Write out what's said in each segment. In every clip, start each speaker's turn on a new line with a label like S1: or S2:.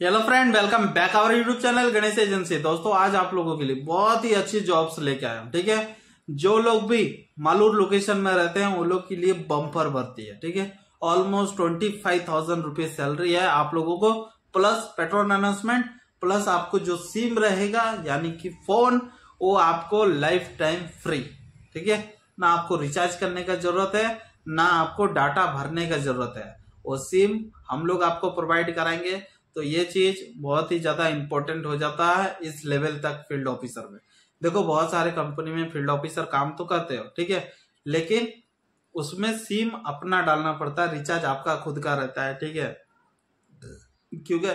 S1: Hello friend welcome back our YouTube channel Ganesh agency दोस्तों, आज आप लोगों के लिए बहुत ही अच्छी जॉब्स लेके आया हूँ, ठीक है? जो लोग भी मालूर लोकेशन में रहते हैं वो लोग के लिए बम्पर भर्ती है, ठीक है? Almost twenty five thousand rupees salary है आप लोगों को प्लस पेट्रोल अनाउंसमेंट प्लस आपको जो सिम रहेगा, यानी कि फ़ोन वो आपको लाइफ टाइम फ्री ठीक है? ना आपको रिचार्ज करने का ज़रूरत है, ना आपको डाटा भरने का ज़रूरत है। वो सिम हम लोग आपको प्रोवाइड कराएँगे। तो ये चीज़ बहुत ही ज़्यादा इंपॉर्टेंट हो जाता है इस लेवल तक फ़ील्ड ऑफिसर में। देखो, बहुत सारे कंपनी में फ़ील्ड ऑफिसर काम तो करते हो, ठीक है? लेकिन उसमें सिम अपना डालना पड़ता है रिचार्ज आपका खुद का रहता है, ठीक है? क्योंकि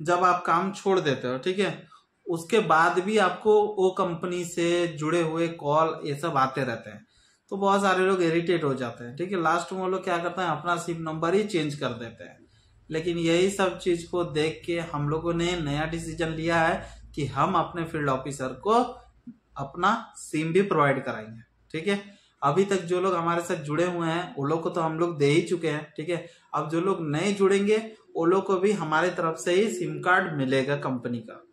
S1: जब आप काम छोड़ देते हो, ठीक है? उसके बाद भी आपको वो कंपनी से जुड़े हुए कॉल ये सब आते रहते हैं। तो बहुत सारे लोग इरिटेट हो जाते हैं, ठीक है? लास्ट में वो लोग क्या करते हैं, अपना सिम नंबर ही चेंज कर देते हैं। लेकिन यही सब चीज़ को देख के हम लोगों ने नया डिसीज़न लिया है कि हम अपने फ़ील्ड ऑफिसर को अपना सिम भी प्रोवाइड कराएँगे, ठीक है? अभी तक जो लोग हमारे साथ जुड़े हुए हैं, वो लोग को तो हम लोग दे ही चुके हैं, ठीक है? अब जो लोग नए जुड़ेंगे, वो लोग को भी हमारे तरफ़ से ही सिम कार्ड मिलेगा कंपनी का।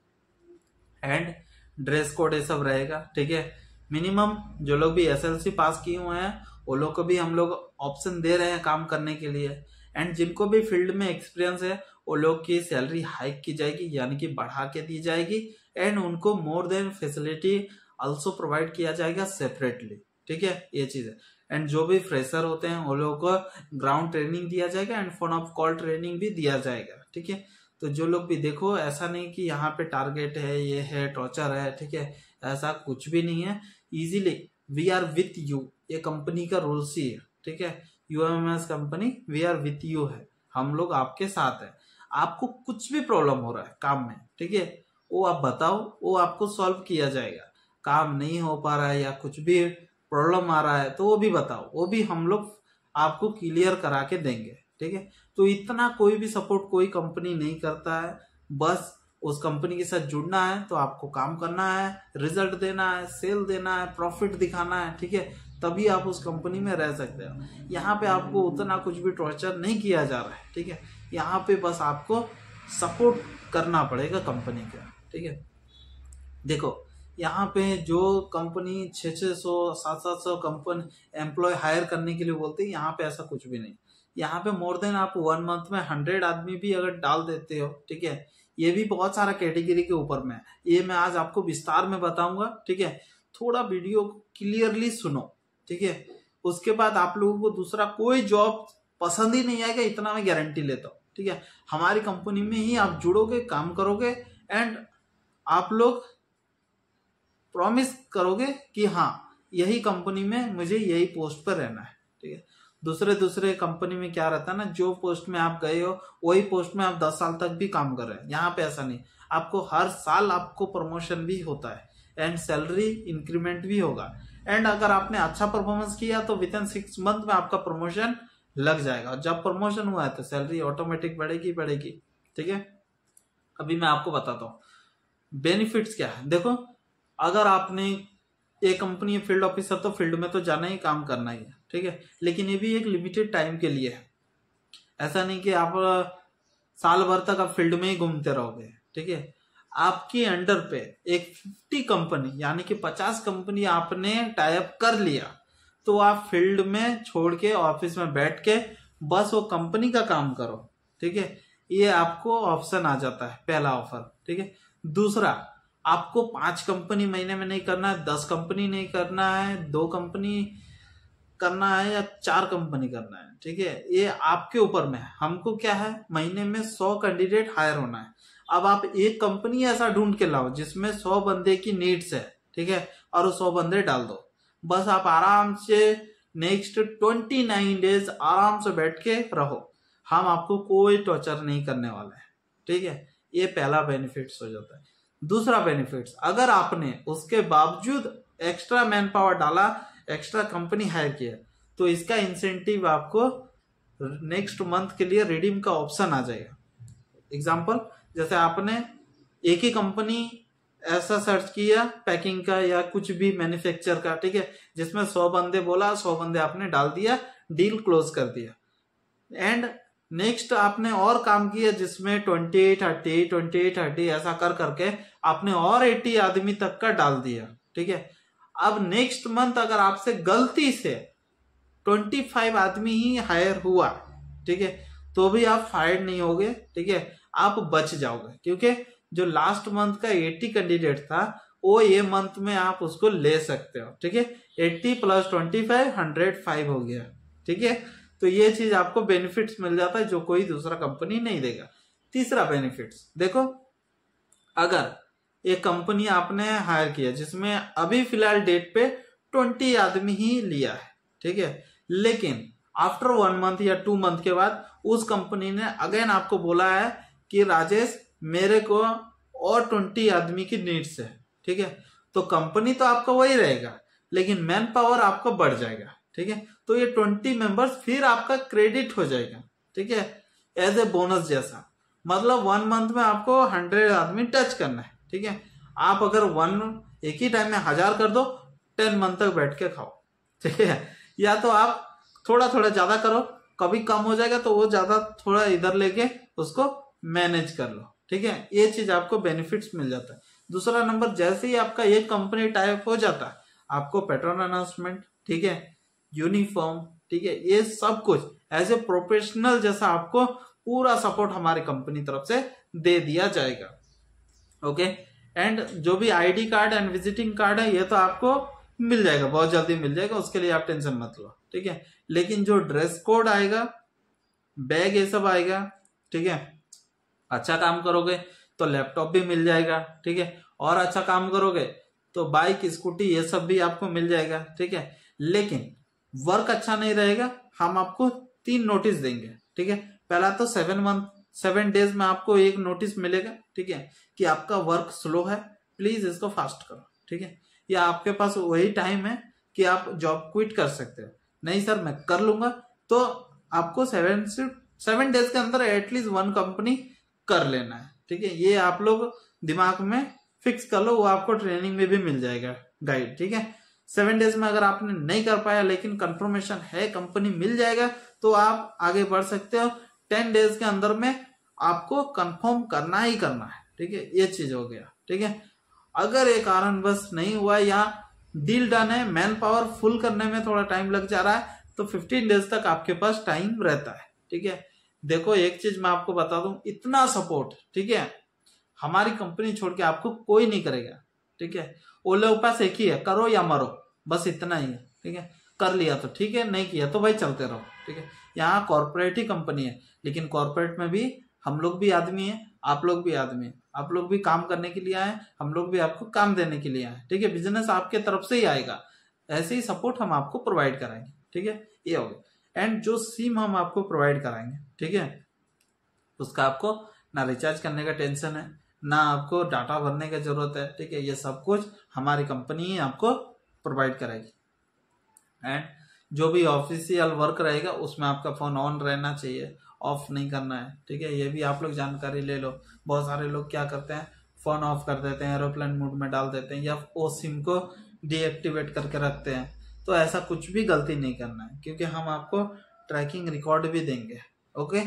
S1: एंड ड्रेस कोड ये सब रहेगा, ठीक है? मिनिमम जो लोग भी एसएलसी पास किए हुए हैं, वो लोग को भी हम लोग ऑप्शन दे रहे हैं काम करने के लिए। एंड जिनको भी फ़ील्ड में एक्सपीरियंस है, वो लोग की सैलरी हाइक की जाएगी, यानी कि बढ़ा के दी जाएगी। एंड उनको more than facility also provide किया जाएगा सेपरेटली ठीक है? ये चीज़ है। एंड जो भी फ्रेशर होते हैं, वो लोगों को ग्राउंड ट्रेनिंग दिया जाएगा and phone of call training भी दिया जाएगा। ठीक है? तो जो लोग भी देखो, ऐसा नहीं कि यहाँ पे टारगेट है, ये है टॉर्चर है, ठीक है? ऐसा कुछ भी नहीं है। Easily we are with you ये कंपनी का रूल्स ही है। ठीक है? UMS company we are with you है। हम लोग आपके साथ है। आपको कुछ भी प्रॉब्लम हो रहा है काम में, ठीक है? वो आप बताओ, वो आपको सॉल्व किया जाएगा। काम नहीं हो पा रहा है या कुछ भी प्रॉब्लम आ रहा है तो वो भी बताओ। वो भी हम लोग आपको क्लियर करा के देंगे, ठीक है? तो इतना कोई भी सपोर्ट कोई कंपनी नहीं करता है। बस उस कंपनी के साथ जुड़ना है तो आपको काम करना है, रिज़ल्ट देना है, सेल देना है, प्रॉफिट दिखाना है, ठीक है? तभी आप उस कंपनी में रह सकते हो। यहाँ पे आपको उतना कुछ भी टॉर्चर नहीं किया जा रहा है, ठीक है? यहाँ पे बस आपको सपोर्ट करना पड़ेगा कंपनी का, ठीक है? देखो, यहाँ पे जो कंपनी छः छः सौ सात सात सौ कंपनी एम्प्लॉय हायर करने के लिए बोलते हैं, यहाँ पे ऐसा कुछ भी नहीं। यहाँ पे मोर देन आप वन मंथ में हंड्रेड आदमी भी अगर डाल देते हो, ठीक है? ये भी बहुत सारा कैटेगरी के ऊपर में है। ये मैं आज आपको विस्तार में बताऊँगा, ठीक है? थोड़ा वीडियो क्लियरली सुनो, ठीक है? उसके बाद आप लोगों को दूसरा कोई जॉब पसंद ही नहीं आएगा, इतना मैं गारंटी लेता हूँ, ठीक है? हमारी कंपनी में ही आप जुड़ोगे, काम करोगे एंड आप लोग प्रॉमिस करोगे कि हाँ यही कंपनी में मुझे यही पोस्ट पर रहना है। दूसरे दूसरे कंपनी में क्या रहता है ना, जो पोस्ट में आप गए हो, वही पोस्ट में आप दस साल तक भी काम कर रहे हैं। यहाँ पे ऐसा नहीं। आपको हर साल आपको प्रमोशन भी होता है एंड सैलरी इंक्रीमेंट भी होगा। एंड अगर आपने अच्छा परफॉर्मेंस किया तो विद इन सिक्स मंथ में आपका प्रमोशन लग जाएगा। जब प्रमोशन हुआ है तो सैलरी ऑटोमेटिक बढ़ेगी बढ़ेगी। ठीक है? अभी मैं आपको बताता हूँ। बेनिफिट्स क्या है? देखो, अगर आपने एक कंपनी फ़ील्ड ऑफिसर तो फ़ील्ड में तो जाना ही, काम करना ही है। ठीक है? लेकिन ये भी एक लिमिटेड टाइम के लिए है। ऐसा नहीं कि आप साल भर तक आप फ़ील्ड में ही घूमते रहोगे, ठीक है? आपके अंडर पे एक 50 कंपनी यानी कि 50 कंपनी आपने टाइप कर लिया तो आप फ़ील्ड में छोड़ के ऑफ़िस में बैठ के बस वो कंपनी का काम करो, ठीक है? ये आपको ऑप्शन आ जाता है, पहला ऑफ़र ठीक है? दूसरा, आपको पाँच कंपनी महीने में नहीं करना है, दस कंपनी नहीं करना है, दो कंपनी करना है या चार कंपनी करना है, ठीक है? ये आपके ऊपर में है। हमको क्या है? महीने में सौ कैंडिडेट हायर होना है। अब आप एक कंपनी ऐसा ढूंढ के लाओ जिसमें सौ बंदे की नीड्स है, ठीक है? और वो सौ बंदे डाल दो। बस आप आराम से नेक्स्ट ट्वेंटी नाइन डेज़ आराम से बैठ के रहो। हम आपको कोई टॉर्चर नहीं करने वाला है, ठीक है? ये पहला बेनिफिट्स हो जाता है। दूसरा बेनिफिट्स अगर आपने उसके बावजूद एक्स्ट्रा मैन पावर डाला एक्स्ट्रा कंपनी हायर किया तो इसका इंसेंटिव आपको नेक्स्ट मंथ के लिए रिडीम का ऑप्शन आ जाएगा। एग्ज़ाम्पल जैसे आपने एक ही कंपनी ऐसा सर्च किया पैकिंग का या कुछ भी मैन्युफैक्चर का, ठीक है? जिसमें सौ बंदे बोला, सौ बंदे आपने डाल दिया डील क्लोज कर दिया। एंड नेक्स्ट आपने और काम किया जिसमें twenty eight thirty twenty eight thirty ऐसा कर करके आपने और एट्टी आदमी तक का डाल दिया, ठीक है? अब नेक्स्ट मंथ अगर आपसे गलती से ट्वेंटी फाइव आदमी ही हायर हुआ, ठीक है तो भी आप फायर नहीं होगे, ठीक है, आप बच जाओगे, क्योंकि जो लास्ट मंथ का एट्टी कैंडिडेट था, वो ये मंथ में आप उसको ले सकते हो, ठीक है eighty plus twenty five hundred five हो गया, ठीक है तो ये चीज़ आपको बेनिफिट्स मिल जाता है जो कोई दूसरा कंपनी नहीं देगा। तीसरा बेनिफिट्स देखो, अगर एक कंपनी आपने हायर किया, जिसमें अभी फ़िलहाल डेट पे ट्वेंटी आदमी ही लिया है, ठीक है? लेकिन आफ्टर वन मंथ या टू मंथ के बाद उस कंपनी ने अगेन आपको बोला है कि राजेश, मेरे को और ट्वेंटी आदमी की नीड्स है, ठीक है? तो कंपनी तो आपका वही रहेगा, लेकिन मैन पावर आपका बढ़ जाएगा, ठीक है? तो ये ट्वेंटी मेंबर्स फिर आपका क्रेडिट हो जाएगा, ठीक है? एज ए बोनस जैसा। मतलब वन मंथ में आपको हंड्रेड आदमी टच करना है। ठीक है? आप अगर वन एक ही टाइम में हज़ार कर दो टेन मंथ तक बैठ के खाओ। ठीक है? या तो आप थोड़ा थोड़ा ज़्यादा करो, कभी कम हो जाएगा तो वो ज़्यादा थोड़ा इधर लेके उसको मैनेज कर लो। ठीक है? ये चीज़ आपको बेनिफिट्स मिल जाता है। दूसरा नंबर जैसे ही आपका एक कंपनी टाइप हो जाता है, आपको पेट्रोल अनाउंसमेंट ठीक है? यूनिफॉर्म ठीक है? ये सब कुछ एज ए प्रोफेशनल जैसा आपको पूरा सपोर्ट हमारी कंपनी तरफ़ से दे दिया जाएगा। ओके? एंड जो भी ID card and visiting card है, ये तो आपको मिल जाएगा, बहुत जल्दी मिल जाएगा, उसके लिए आप टेंशन मत लो, ठीक है? लेकिन जो ड्रेस कोड आएगा बैग ये सब आएगा, ठीक है? अच्छा काम करोगे तो लैपटॉप भी मिल जाएगा, ठीक है? और अच्छा काम करोगे तो बाइक स्कूटी ये सब भी आपको मिल जाएगा, ठीक है? लेकिन वर्क अच्छा नहीं रहेगा, हम आपको तीन नोटिस देंगे, ठीक है? पहला तो सेवन मंथ सेवन डेज़ में आपको एक नोटिस मिलेगा, ठीक है, कि आपका वर्क स्लो है, प्लीज़ इसको फास्ट करो, ठीक है। या आपके पास वही टाइम है कि आप जॉब क्विट कर सकते हो। नहीं सर, मैं कर लूँगा। तो आपको सेवन से, सेवन डेज़ के अंदर एटलीस्ट वन कंपनी कर लेना है, ठीक है। ये आप लोग दिमाग में फिक्स कर लो, वो आपको ट्रेनिंग में भी मिल जाएगा गाइड ठीक है। सेवन डेज़ में अगर आपने नहीं कर पाया, लेकिन कंफर्मेशन है कंपनी मिल जाएगा तो आप आगे बढ़ सकते हो। टेन डेज़ के अंदर में आपको कंफर्म करना ही करना है, ठीक है? ये चीज़ हो गया, ठीक है? अगर ये कारण बस नहीं हुआ या डील डन है मैन पावर फुल करने में थोड़ा टाइम लग जा रहा है तो फिफ्टीन डेज़ तक आपके पास टाइम रहता है, ठीक है? देखो, एक चीज़ मैं आपको बता दूँ, इतना सपोर्ट ठीक है? हमारी कंपनी छोड़ के आपको कोई नहीं करेगा, ठीक है? ओले उपास एक ही है, करो या मरो, बस इतना ही है, ठीक है? कर लिया तो ठीक है, नहीं किया तो भाई चलते रहो, ठीक है? यहाँ कॉर्पोरेट ही कंपनी है, लेकिन कॉर्पोरेट में भी हम लोग भी आदमी है, आप लोग भी आदमी है। आप लोग भी काम करने के लिए आए, हम लोग भी आपको काम देने के लिए आए। ठीक है? बिज़नेस आपके तरफ़ से ही आएगा। ऐसे ही सपोर्ट हम आपको प्रोवाइड कराएँगे। ठीक है? ये हो गया। एंड जो सिम हम आपको प्रोवाइड कराएँगे। ठीक है? उसका आपको ना रिचार्ज करने का टेंशन है, ना आपको डाटा भरने की ज़रूरत है। ठीक है? ये सब कुछ हमारी कंपनी ही आपको प्रोवाइड करेगी एंड जो भी ऑफिशियल वर्क रहेगा, उसमें आपका फ़ोन ऑन रहना चाहिए। ऑफ़ नहीं करना है। ठीक है? ये भी आप लोग जानकारी ले लो। बहुत सारे लोग क्या करते हैं? फ़ोन ऑफ़ कर देते हैं एरोप्लेन मोड में डाल देते हैं या वो सिम को डीएक्टिवेट करके रखते हैं। तो ऐसा कुछ भी गलती नहीं करना है, क्योंकि हम आपको ट्रैकिंग रिकॉर्ड भी देंगे। ओके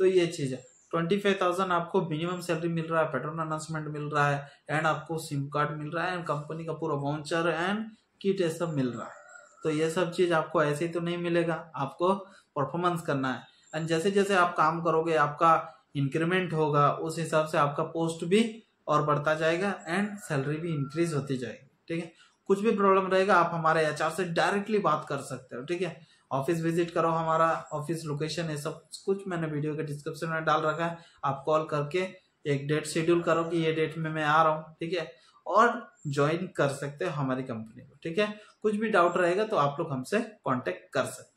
S1: तो ये चीज़ है। ट्वेंटी फाइव थाउज़ेंड आपको मिनिमम सैलरी मिल रहा है पेट्रोल अनाउंसमेंट मिल रहा है एंड आपको सिम कार्ड मिल रहा है एंड कंपनी का पूरा वाउचर एंड किट ये सब मिल रहा है। तो ये सब चीज़ आपको ऐसे ही तो नहीं मिलेगा। आपको परफॉर्मेंस करना है। एंड जैसे जैसे आप काम करोगे, आपका इंक्रीमेंट होगा, उस हिसाब से आपका पोस्ट भी और बढ़ता जाएगा एंड सैलरी भी इंक्रीज होती जाएगी, ठीक है? कुछ भी प्रॉब्लम रहेगा, आप हमारे एचआर से डायरेक्टली बात कर सकते हो, ठीक है? ऑफ़िस विज़िट करो हमारा ऑफ़िस लोकेशन है सब कुछ मैंने वीडियो के डिस्क्रिप्शन में डाल रखा है। आप कॉल करके एक डेट शेड्यूल करो कि ये डेट में मैं आ रहा हूँ, ठीक है? और ज्वाइन कर सकते हो हमारी कंपनी को, ठीक है? कुछ भी डाउट रहेगा तो आप लोग हमसे कांटेक्ट कर सकते